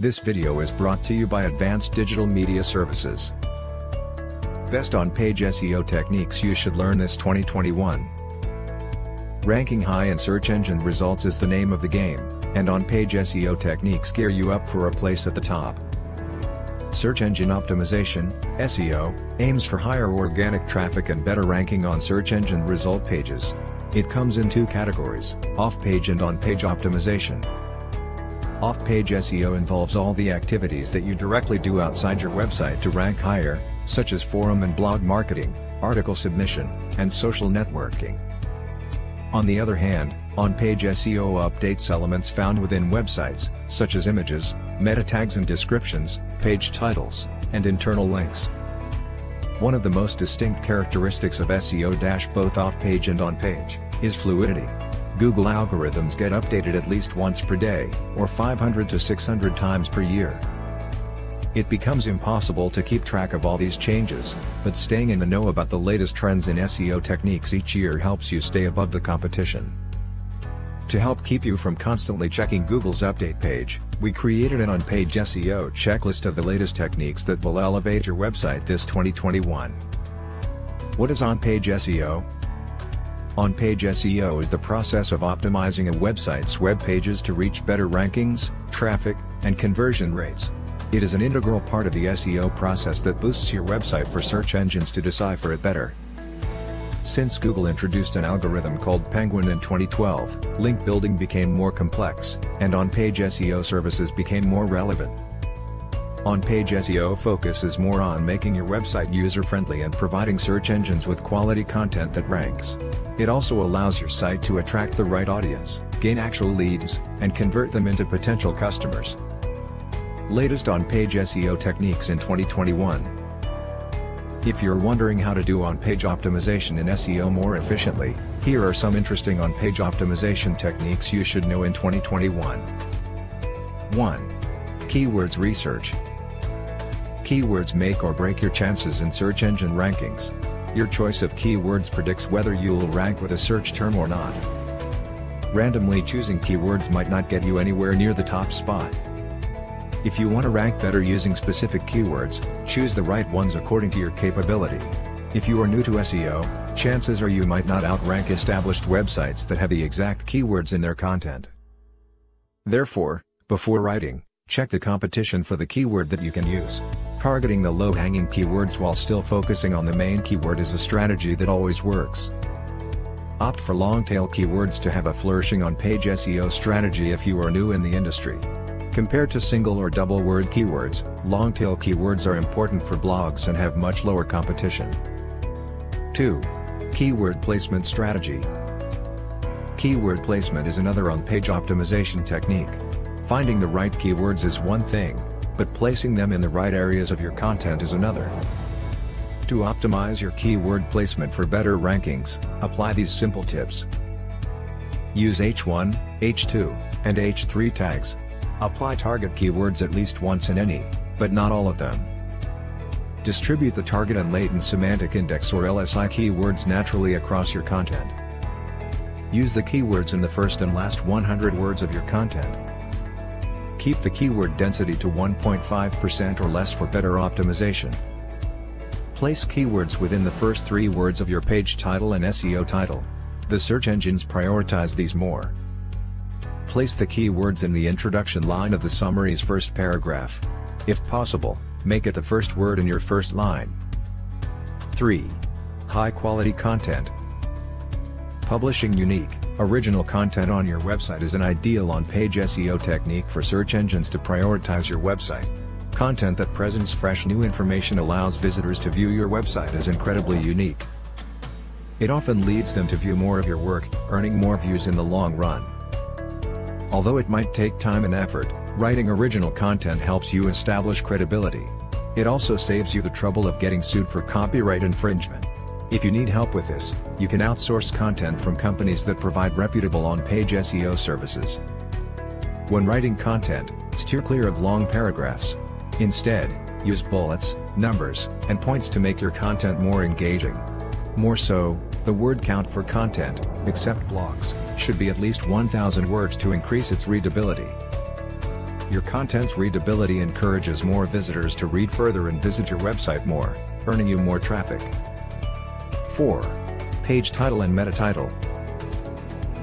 This video is brought to you by Advanced Digital Media Services. Best on-page SEO techniques you should learn this 2021. Ranking high in search engine results is the name of the game, and on-page SEO techniques gear you up for a place at the top. Search engine optimization, SEO, aims for higher organic traffic and better ranking on search engine result pages. It comes in two categories, off-page and on-page optimization. Off-page SEO involves all the activities that you directly do outside your website to rank higher, such as forum and blog marketing, article submission, and social networking. On the other hand, on-page SEO updates elements found within websites, such as images, meta tags and descriptions, page titles, and internal links. One of the most distinct characteristics of SEO- both off-page and on-page, is fluidity. Google algorithms get updated at least once per day, or 500 to 600 times per year. It becomes impossible to keep track of all these changes, but staying in the know about the latest trends in SEO techniques each year helps you stay above the competition. To help keep you from constantly checking Google's update page, we created an on-page SEO checklist of the latest techniques that will elevate your website this 2021. What is on-page SEO? On-page SEO is the process of optimizing a website's web pages to reach better rankings, traffic, and conversion rates. It is an integral part of the SEO process that boosts your website for search engines to decipher it better. Since Google introduced an algorithm called Penguin in 2012, link building became more complex, and on-page SEO services became more relevant. On-page SEO focuses more on making your website user-friendly and providing search engines with quality content that ranks. It also allows your site to attract the right audience, gain actual leads, and convert them into potential customers. Latest on-page SEO techniques in 2021. If you're wondering how to do on-page optimization in SEO more efficiently, here are some interesting on-page optimization techniques you should know in 2021. 1. Keywords research. Keywords make or break your chances in search engine rankings. Your choice of keywords predicts whether you'll rank with a search term or not. Randomly choosing keywords might not get you anywhere near the top spot. If you want to rank better using specific keywords, choose the right ones according to your capability. If you are new to SEO, chances are you might not outrank established websites that have the exact keywords in their content. Therefore, before writing, check the competition for the keyword that you can use. Targeting the low-hanging keywords while still focusing on the main keyword is a strategy that always works. Opt for long-tail keywords to have a flourishing on-page SEO strategy if you are new in the industry. Compared to single or double word keywords, long-tail keywords are important for blogs and have much lower competition. 2. Keyword Placement Strategy Keyword placement is another on-page optimization technique. Finding the right keywords is one thing, but placing them in the right areas of your content is another. To optimize your keyword placement for better rankings, apply these simple tips. Use H1, H2, and H3 tags. Apply target keywords at least once in any, but not all of them. Distribute the target and latent semantic index or LSI keywords naturally across your content. Use the keywords in the first and last 100 words of your content. Keep the keyword density to 1.5% or less for better optimization. Place keywords within the first three words of your page title and SEO title. The search engines prioritize these more. Place the keywords in the introduction line of the summary's first paragraph. If possible, make it the first word in your first line. 3. High quality content. Publishing unique, original content on your website is an ideal on-page SEO technique for search engines to prioritize your website. Content that presents fresh new information allows visitors to view your website as incredibly unique. It often leads them to view more of your work, earning more views in the long run. Although it might take time and effort, writing original content helps you establish credibility. It also saves you the trouble of getting sued for copyright infringement. If you need help with this, you can outsource content from companies that provide reputable on-page SEO services. When writing content, steer clear of long paragraphs. Instead, use bullets, numbers, and points to make your content more engaging. More so, the word count for content, except blogs, should be at least 1000 words to increase its readability. Your content's readability encourages more visitors to read further and visit your website more, earning you more traffic. 4. Page title and meta title.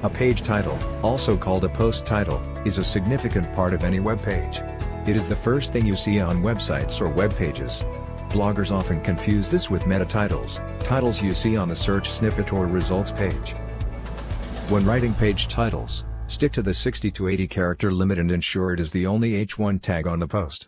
A page title, also called a post title, is a significant part of any web page. It is the first thing you see on websites or web pages. Bloggers often confuse this with meta titles, titles you see on the search snippet or results page. When writing page titles, stick to the 60 to 80 character limit and ensure it is the only H1 tag on the post.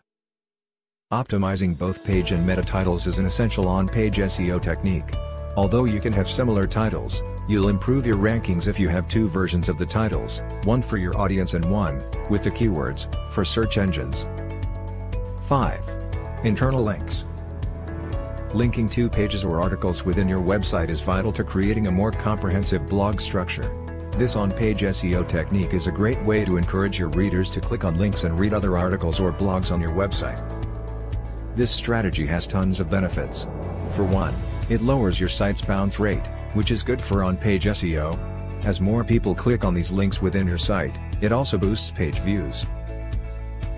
Optimizing both page and meta titles is an essential on-page SEO technique. Although you can have similar titles, you'll improve your rankings if you have two versions of the titles, one for your audience and one, with the keywords, for search engines. 5. Internal links. Linking two pages or articles within your website is vital to creating a more comprehensive blog structure. This on-page SEO technique is a great way to encourage your readers to click on links and read other articles or blogs on your website. This strategy has tons of benefits. For one, it lowers your site's bounce rate, which is good for on-page SEO. As more people click on these links within your site, it also boosts page views.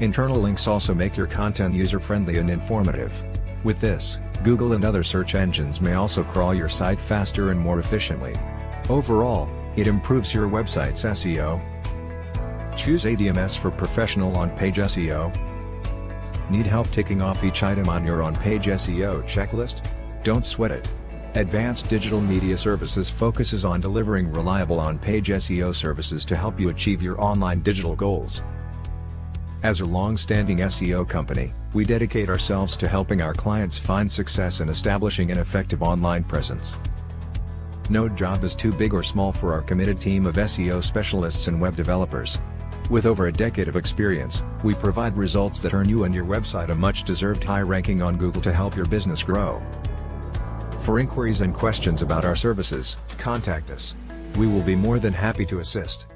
Internal links also make your content user-friendly and informative. With this, Google and other search engines may also crawl your site faster and more efficiently. Overall, it improves your website's SEO. Choose ADMS for professional on-page SEO. Need help ticking off each item on your on-page SEO checklist? Don't sweat it. Advanced Digital Media Services focuses on delivering reliable on-page SEO services to help you achieve your online digital goals. As a long-standing SEO company, we dedicate ourselves to helping our clients find success in establishing an effective online presence. No job is too big or small for our committed team of SEO specialists and web developers. With over a decade of experience, we provide results that earn you and your website a much-deserved high ranking on Google to help your business grow. For inquiries and questions about our services, contact us. We will be more than happy to assist.